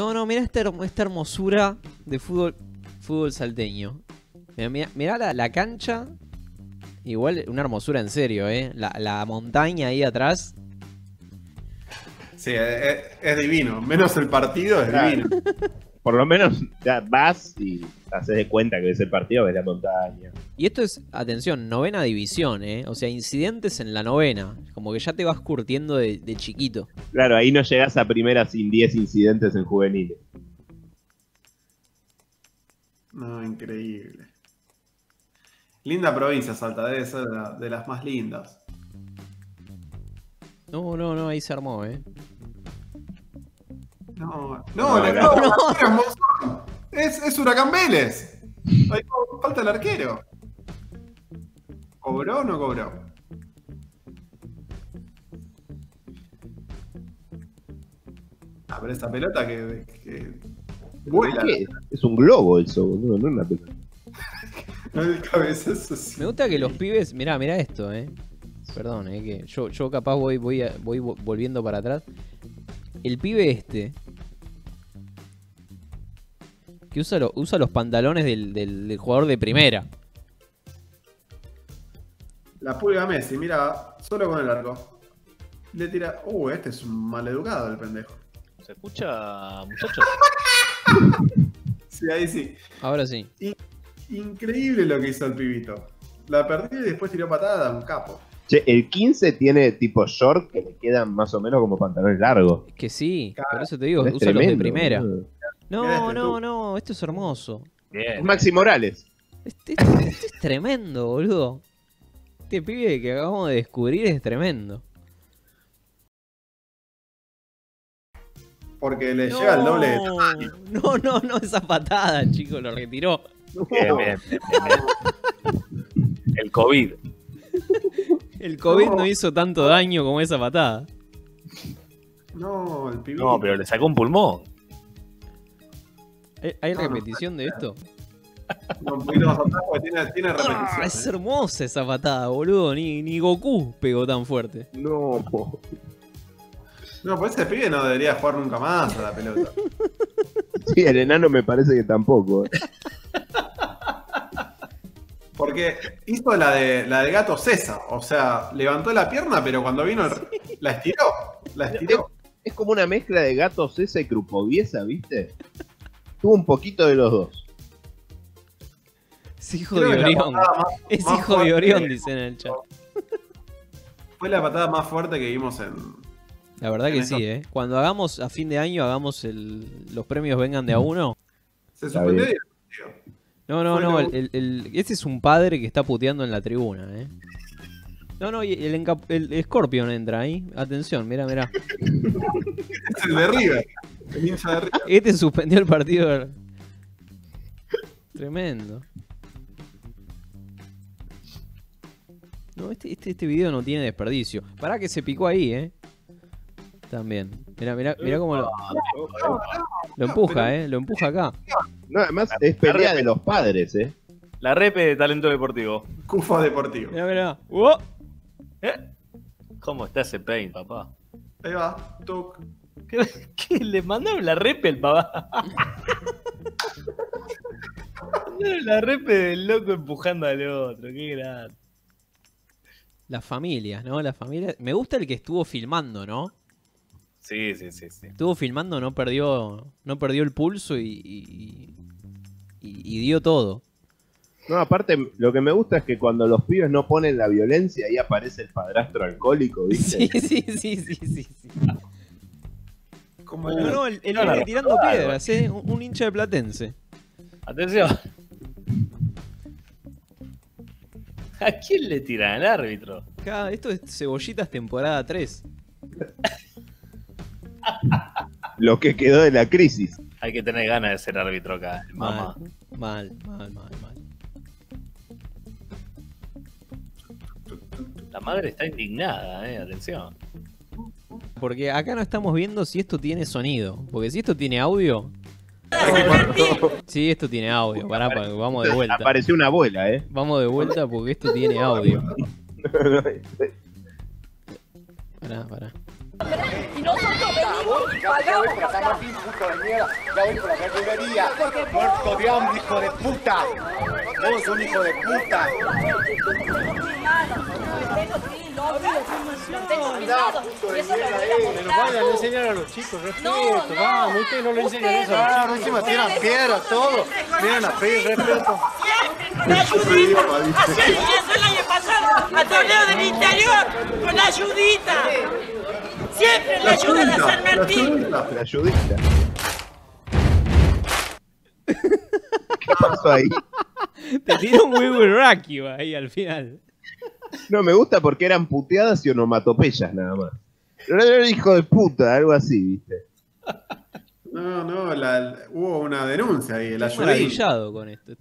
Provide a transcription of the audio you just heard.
No, no, mira esta, herm- esta hermosura de fútbol, fútbol salteño. Mirá, mirá- mirá la, la cancha. Igual una hermosura en serio, ¿eh? La, la montaña ahí atrás. Sí, es, es divino. Menos el partido es Claro. divino. Por lo menos ya vas y haces de cuenta que ves el partido, ves la montaña. Y esto es, atención, novena división, ¿eh? O sea, incidentes en la novena. Como que ya te vas curtiendo de, de chiquito. Claro, ahí no llegas a primera sin 10 incidentes en juveniles. No, increíble. Linda provincia Salta, debe ser de, la- de las más lindas. No, no, no, ahí se armó, ¿eh? No, No, no, le no. a Monzón. Es, es Huracán Vélez. Ahí falta el arquero. ¿Cobró o no cobró? Ah, pero esa pelota que, que vuela. ¿Qué? Es un globo eso, boludo, no es una pelota. No el cabezazo. sí. Me gusta que los pibes. Mirá, mirá esto, ¿eh? Perdón, ¿eh? Que yo, yo capaz voy, voy, a- voy vo- volviendo para atrás. El pibe este. Que usa, lo- usa los pantalones del, del- del jugador de primera. La pulga Messi, mira, solo con el arco. Le tira. Uh, este es un maleducado el pendejo. ¿Se escucha, muchachos? Sí, ahí sí. Ahora sí. Increíble lo que hizo el pibito. La perdió y después tiró patada, un capo. Che, el 15 tiene tipo short que le quedan más o menos como pantalones largos. Es que sí, Claro. por eso te digo, Es usa los de primera. No, este no, tú. no, esto es hermoso. Bien. Es Maxi Morales. Este, este- este es tremendo, boludo. Este pibe que acabamos de descubrir es tremendo. Porque le llega el doble de tamaño. No, no, no, esa patada, chico, lo retiró. Bien, bien, bien, bien, bien. El COVID. El COVID no. No. hizo tanto daño como esa patada. No, el pibito. No, pero le sacó un pulmón. ¿Hay, hay No, no, repetición de esto? No, un poquito más atrás porque tiene, tiene Ah, repetición. es ¿eh? hermosa esa patada, boludo. Ni, ni Goku pegó tan fuerte. No. No, pues ese pibe no debería jugar nunca más a la pelota. Sí, el enano me parece que tampoco. eh. Porque hizo la de, la de gato César. O sea, levantó la pierna, pero cuando vino el- la estiró. La estiró. Es como una mezcla de gato César y Crupoviesa, ¿viste? Tuvo un poquito de los dos. Es hijo Creo de Orión. más- Es más hijo de Orión, dicen en el chat. Fue la patada más fuerte que vimos en. La verdad que sí, eso. ¿eh? Cuando hagamos a fin de año, hagamos el, los premios vengan de a uno. Se suspendió. No, no, no. El, el- el- ese es un padre que está puteando en la tribuna, ¿eh? No, no, y el, el Scorpion entra ahí. Atención, mira, mira. Es el de River. Este suspendió el partido. Tremendo. No, este, este, este video no tiene desperdicio. Pará que se picó ahí, ¿eh? También. Mira, mira, mira cómo lo, lo empuja, ¿eh? Lo empuja acá. No, además es pelea de los padres, ¿eh? La repe de talento deportivo. Cufa Deportivo. Mira, mira. ¡Oh! ¿Eh? ¿Cómo está ese paint, papá? Ahí va. Tuc. ¿Qué, qué? le mandaron la repe al papá? mandaron la repe del loco empujando al otro. Qué grande. Las familias, ¿no? Las familias. Me gusta el que estuvo filmando, ¿no? Sí, sí, sí, sí. Estuvo filmando, no perdió, no perdió el pulso y, y, y- y dio todo. No, aparte, lo que me gusta es que cuando los pibes no ponen la violencia, ahí aparece el padrastro alcohólico, ¿viste? Sí, sí, sí, sí, sí. sí. Como No, el- no, el, el No, tirando Claro. piedras, ¿eh? Un, un hincha de platense. Atención. ¿A quién le tiran al árbitro? Acá, esto es Cebollitas temporada 3. Lo que quedó de la crisis. Hay que tener ganas de ser árbitro acá, mamá. Mal, mal, mal, mal. La madre está indignada, eh, atención. Porque acá no estamos viendo si esto tiene sonido. Porque si esto tiene audio. Sí, esto tiene audio. Pará, pará, vamos de vuelta. Apareció una abuela, ¿eh? Vamos de vuelta porque esto tiene audio. Pará, pará. Y nosotros venimos pagamos puto de mierda, ya voy por la verdulería. Muerto de hambre, hijo de puta. Vos un hijo de puta. Pero vayan a enseñar a los chicos respeto, vamos, ustedes no le enseñan eso a chicos. Encima tiran piedras, todo. Vienen a pedir respeto. Con ayudita. Así el año pasado al torneo del interior con ayudita. Siempre le La ayudan a ayudita, San la Martín. La ayudita. ¿Qué pasó ahí? Te tira un Rock You ahí al final. No, me gusta porque eran puteadas y onomatopeyas nada más. Hijo de puta, algo así, ¿viste? No, no, la- hubo una denuncia ahí, la Estoy ayudita. maravillado con esto.